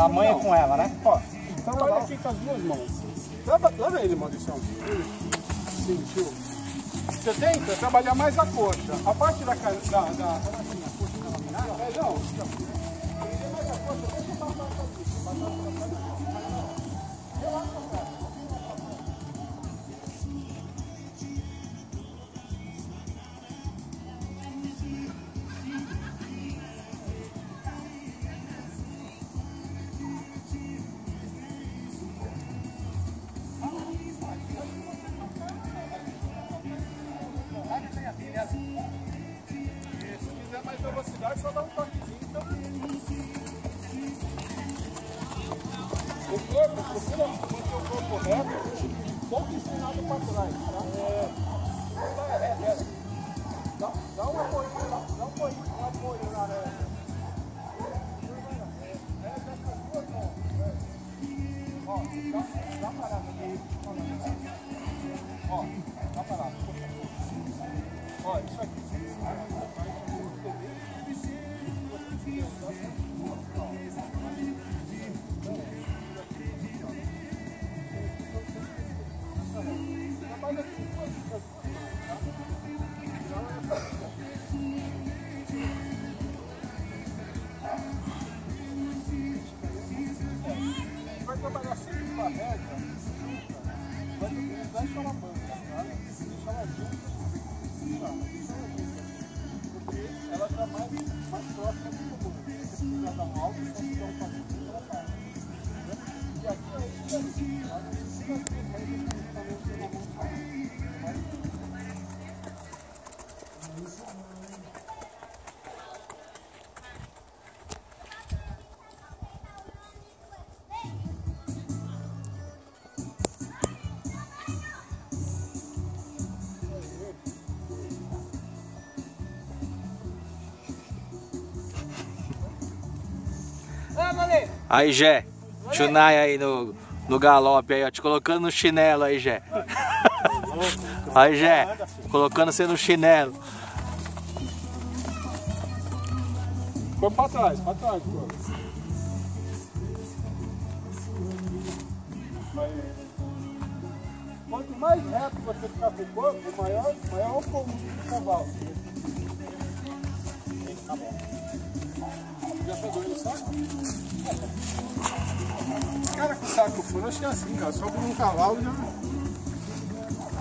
Na manha com ela, né? Ó, trabalha aqui com as duas mãos. Leva, leva ele, Maurício. Sim, show. Você tenta trabalhar mais a coxa. A parte da... ca- da, da é, não, não. Prender mais a coxa, deixa eu passar essa velocidade, só dá um toquezinho então. O corpo, procura manter o corpo reto, um pouco inclinado para trás, tá? É, é, é. Dá, dá um apoio, dá, dá um apoio, um apoio na. É, é, é. Ó, dá, dá parada aqui. Ó, dá parada. Ó, isso aqui. Vai trabalhar sempre com a junta, vai utilizar essa alavanca, tá? Deixa ela junta, ela junta, porque ela está mais, próxima do comum. Se alto, dá um. Entendeu? E aqui? Aí, Jé. Chunai aí no, no galope aí, ó. Te colocando no chinelo aí, Jé. Aí, Jé. Colocando você no chinelo. Corpo pra trás, pra trás. Vai. Quanto mais reto você ficar com o corpo, maior, maior o cômodo do cavalo. Tá bom. Cara com saco frouxo é assim, cara. Só por um cavalo já.